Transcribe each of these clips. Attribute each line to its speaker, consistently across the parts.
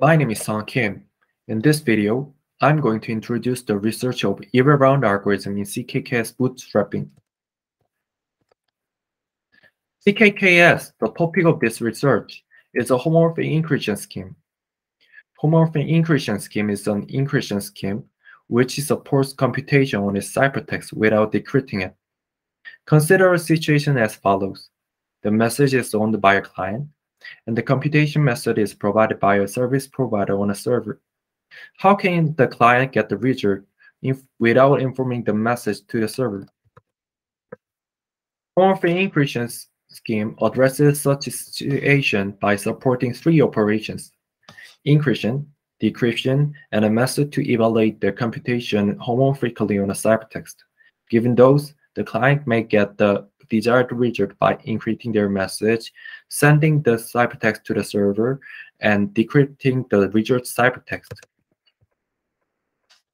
Speaker 1: My name is Song Kim. In this video, I'm going to introduce the research of EvalRound algorithm in CKKS bootstrapping. CKKS, the topic of this research, is a homomorphic encryption scheme. Homomorphic encryption scheme is an encryption scheme which supports computation on a ciphertext without decrypting it. Consider a situation as follows. The message is owned by a client, and the computation method is provided by a service provider on a server. How can the client get the result without informing the message to the server? Homomorphic encryption scheme addresses such a situation by supporting three operations, encryption, decryption, and a method to evaluate the computation homomorphically on a ciphertext. Given those, the client may get the desired result by encrypting their message, sending the ciphertext to the server, and decrypting the result ciphertext.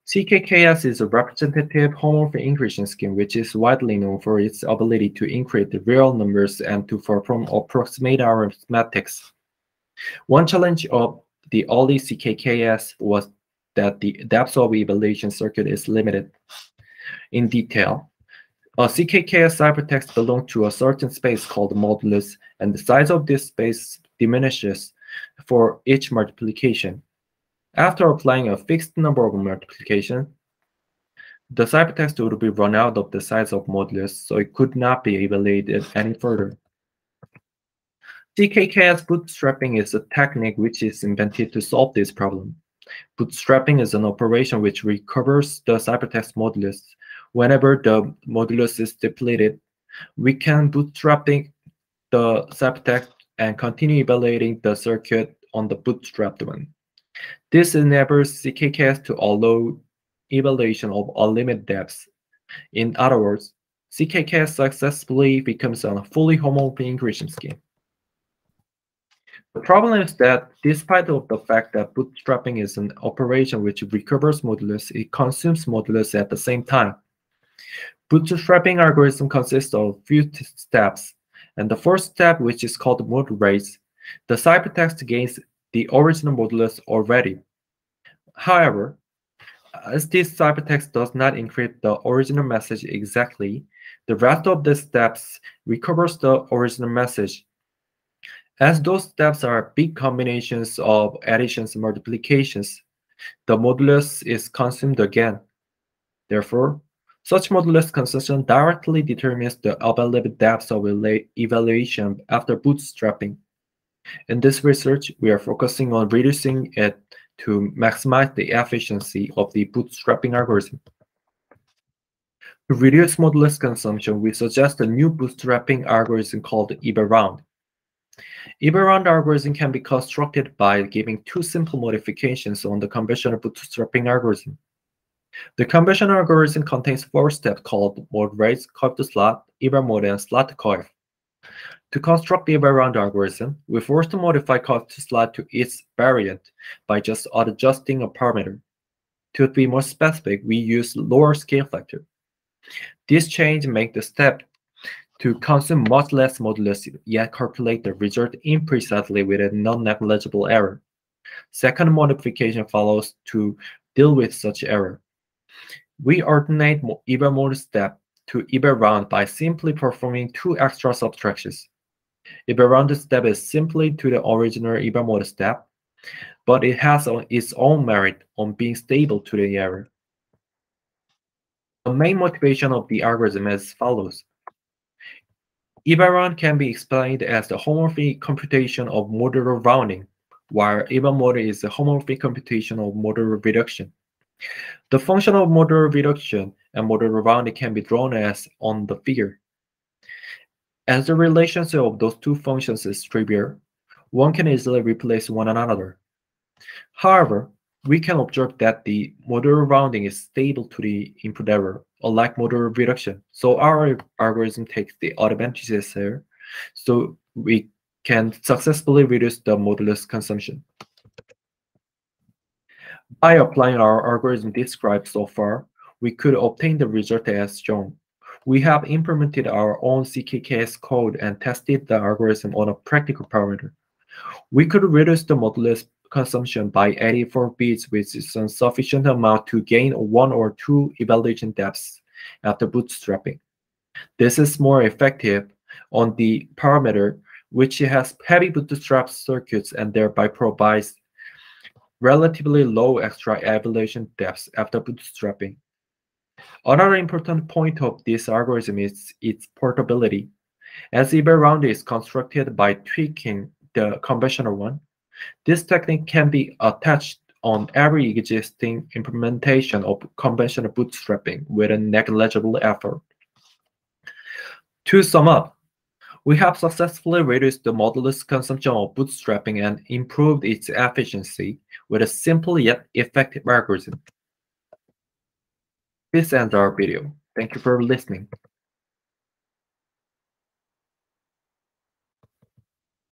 Speaker 1: CKKS is a representative homomorphic encryption scheme which is widely known for its ability to encrypt real numbers and to perform approximate arithmetics. One challenge of the early CKKS was that the depth of evaluation circuit is limited. In detail, a CKKS ciphertext belongs to a certain space called modulus, and the size of this space diminishes for each multiplication. After applying a fixed number of multiplication, the ciphertext would be run out of the size of modulus, so it could not be evaluated any further. CKKS bootstrapping is a technique which is invented to solve this problem. Bootstrapping is an operation which recovers the ciphertext modulus whenever the modulus is depleted, we can bootstrapping the subtext and continue evaluating the circuit on the bootstrapped one. This enables CKKS to allow evaluation of unlimited depths. In other words, CKKS successfully becomes a fully homomorphic encryption scheme. The problem is that despite of the fact that bootstrapping is an operation which recovers modulus, it consumes modulus at the same time. Bootstrapping algorithm consists of few steps, and the first step, which is called mod raise, the ciphertext gains the original modulus already. However, as this ciphertext does not encrypt the original message exactly, the rest of the steps recovers the original message. As those steps are big combinations of additions and multiplications, the modulus is consumed again. Therefore, such modulus consumption directly determines the available depth of evaluation after bootstrapping. In this research, we are focusing on reducing it to maximize the efficiency of the bootstrapping algorithm. To reduce modulus consumption, we suggest a new bootstrapping algorithm called EvalRound. EvalRound algorithm can be constructed by giving two simple modifications on the conventional bootstrapping algorithm. The conventional algorithm contains four steps called mod raise, CoeffToSlot, Iber mode, and SlotToCoeff. To construct the EvalRound algorithm, we first modify CoeffToSlot to its variant by just adjusting a parameter. To be more specific, we use lower scale factor. This change makes the step to consume much less modulus yet calculate the result imprecisely with a non-negligible error. Second modification follows to deal with such error. We alternate EvalMod step to EvalRound by simply performing two extra subtractions. EvalRound step is simply to the original EvalMod step, but it has its own merit on being stable to the error. The main motivation of the algorithm is as follows. EvalRound can be explained as the homomorphic computation of modular rounding, while EvalMod is the homomorphic computation of modular reduction. The function of modular reduction and modular rounding can be drawn as on the figure. As the relationship of those two functions is trivial, one can easily replace one another. However, we can observe that the modular rounding is stable to the input error, unlike modular reduction. So our algorithm takes the advantages here, so we can successfully reduce the modulus consumption. By applying our algorithm described so far, we could obtain the result as shown. We have implemented our own CKKS code and tested the algorithm on a practical parameter. We could reduce the modulus consumption by 84 bits, which is a sufficient amount to gain one or two evaluation depths after bootstrapping. This is more effective on the parameter, which has heavy bootstrap circuits and thereby provides relatively low extra evaluation depths after bootstrapping. Another important point of this algorithm is its portability. EvalRound is constructed by tweaking the conventional one, this technique can be attached on every existing implementation of conventional bootstrapping with a negligible effort. To sum up, we have successfully reduced the modulus consumption of bootstrapping and improved its efficiency with a simple yet effective algorithm. This ends our video. Thank you for listening.